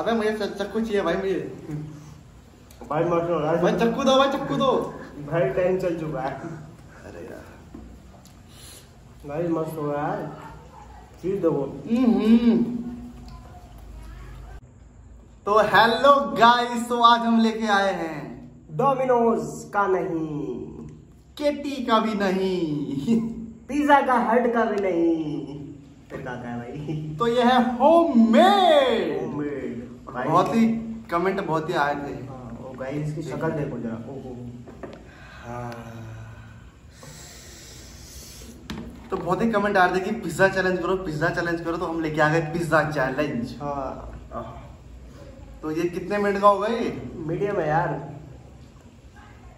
अबे मुझे चक्कू चाहिए भाई मुझे भाई मस्त हो भाई चक्कू दो भाई चक्कू दो भाई टाइम चल चुका है अरे यार भाई मस्त हो रहा है चीज़ दो हम्म। तो हेलो गाइस तो आज हम लेके आए हैं। डोमिनोज का नहीं। केटी का भी नहीं। पिज्जा का हट का भी नहीं। फिर का है भाई। तो यह है होममेड होममेड भाई बहुत ही कमेंट बहुत ही आए थे हाँ, ओ गाइस इसकी शक्ल देखो जरा। ओहो तो बहुत ही कमेंट आ रहे थे कि पिज्जा चैलेंज करो पिज्जा चैलेंज करो तो हम लेके आ गए पिज्जा चैलेंज हाँ। तो ये कितने मिनट का होगा ये? मीडियम है यार।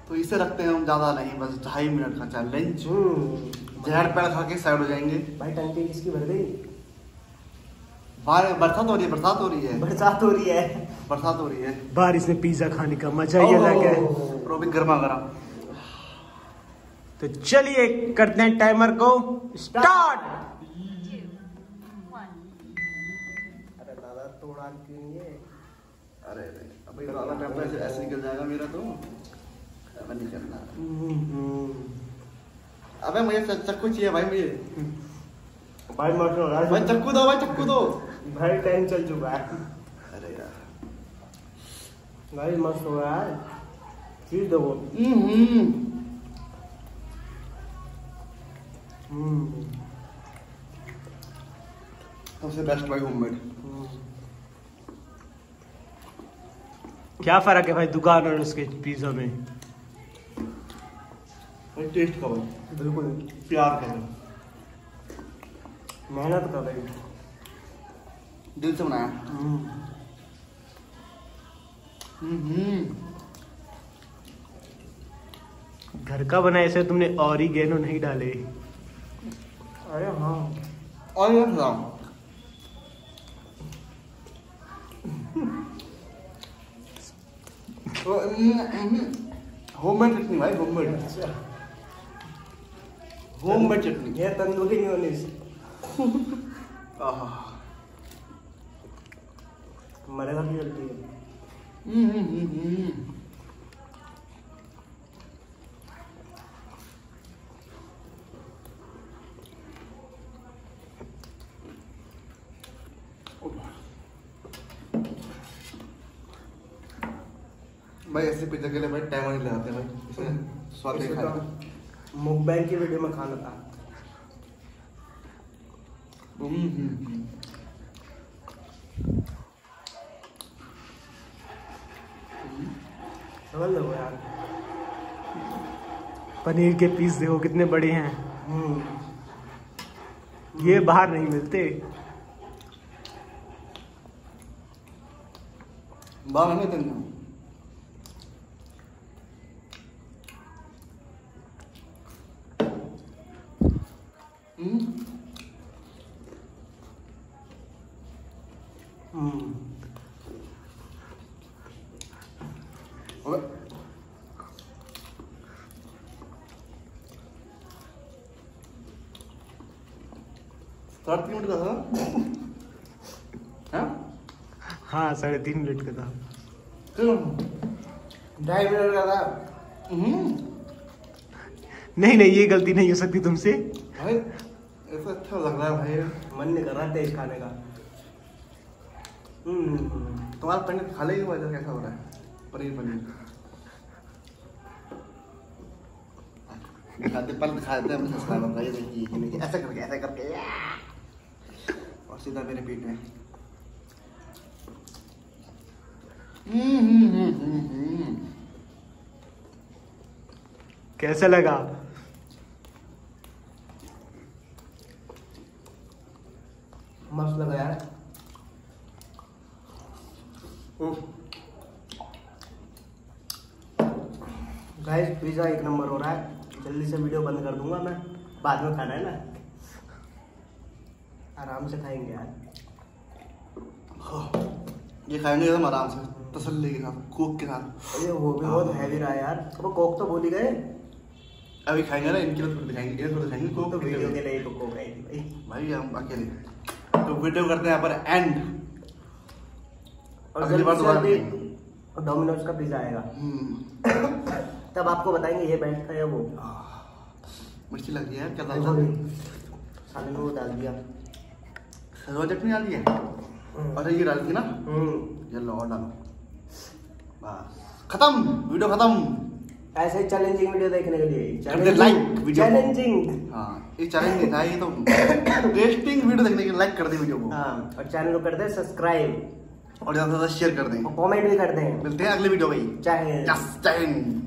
तो इसे रखते हैं हम ज़्यादा नहीं बस ढाई मिनट का चैलेंज हम्म। जहर पैर खा के साइड हो जाएँगे। भाई टंकी किसकी भर गई। बरसात हो रही है बरसात हो रही है। बरसात हो रही है। बरसात हो रही है। बारिश में पिज्जा खाने का मज़ा ही अलग है। और गर्मा गर्म। तो चलिए करते हैं टाइमर को। स्टार्ट! अरे दादा तोड़ा क्यों नहीं है अरे अभी ज़्यादा टाइम ऐसे ऐसे निकल जाएगा मेरा तो। अब नहीं करना। अबे मुझे चक्कू चाहिए भाई मुझे। भाई भाई चक्कू दो भाई चक्कू दो। भाई टाइम चल चुका है। अरे यार। भाई मस्त हो रहा है चीज़ दो वो। हम्म हम्म। सबसे बेस्ट भाई होममेड क्या फ़र्क है भाई दुकान और उसके पिज्जा में? टेस्ट का भाई। बिल्कुल। प्यार का मेहनत कर रही दिल से बनाया हम्म घर का बनाए से तुमने ऑरिगेनो नहीं डाले। अरे हाँ। और ये बताओ होममेड चटनी भाई होममेड होममेड चटनी ये तंदूरी न्यूनिस आहा मरेगा भी जल्दी। है हम्म, हम्म, हम्म, हम्म। भाई ऐसे पिज्जा के लिए भाई टाइम नहीं लगाते भाई। इसे स्वाद इसे ही खाना तो मुकबैंग की वीडियो में खाना था। समझ लो यार। पनीर के पीस देखो कितने बड़े हैं। ये बाहर नहीं मिलते। बाहर नहीं तंग हम्म अबे साढ़े तीन मिनट का था? हाँ? हाँ साढ़े तीन मिनट का था। ढाई मिनट का था। हम्म। नहीं नहीं ये गलती नहीं हो सकती तुमसे। भाई ऐसा अच्छा लग रहा है भाई। मन नहीं कर रहा टेस्ट खाने का। तुम्हारा पनीर खा लेगी वजह कैसा हो रहा है? पनीर पनीर। खाते पल खाते हैं ऐसे करके ऐसे करके। सीधा मेरे पेट में। हम्म, हम्म, हम्म, हम्म, हम्म। कैसा लगा? मस्त लगा यार। गाइस पिज्जा एक नंबर हो रहा है। जल्दी से वीडियो बंद कर दूँगा मैं। बाद में खाना है ना? आराम से खाएँगे यार। ये खाएँगे हम आराम से तसल्ली के साथ कोक के साथ। अरे वो भी बहुत हैवी रहा यार। अब कोक तो भूल ही गए। अभी खाएँगे ना इनके लिए थोड़ी दिखाएँगे इन्हें थोड़ी दिखाएँगे कोक तो वीडियो के लिए कोक आई भाई। भाई हम अकेले। तो वीडियो करते हैं यहाँ पर एंड और अगली बार दोबारा नहीं। डोमिनोज का पिज्जा आएगा। हम्म, तब आपको बताएँगे ये बेस्ट था या वो मिर्ची लग रही है यार क्या डाल देखो रहा साले ने वो डाल दिया। सरवा चटनी डाली है? अरे ये डाली थी ना? हम्म। चलो और डालो। बस। खत्म। वीडियो खत्म। ऐसे चैलेंजिंग वीडियो देखने के लिए। दे like वीडियो चैलेंजिंग हाँ ये चैलेंज नहीं था ये तो टेस्टिंग वीडियो देखने के लिए लाइक कर दे वीडियो को। हाँ और चैनल को कर दे सब्सक्राइब और ज़्यादा से ज़्यादा शेयर कर दें। और कमेंट भी कर दें। मिलते हैं अगले वीडियो में। चाहे टाइम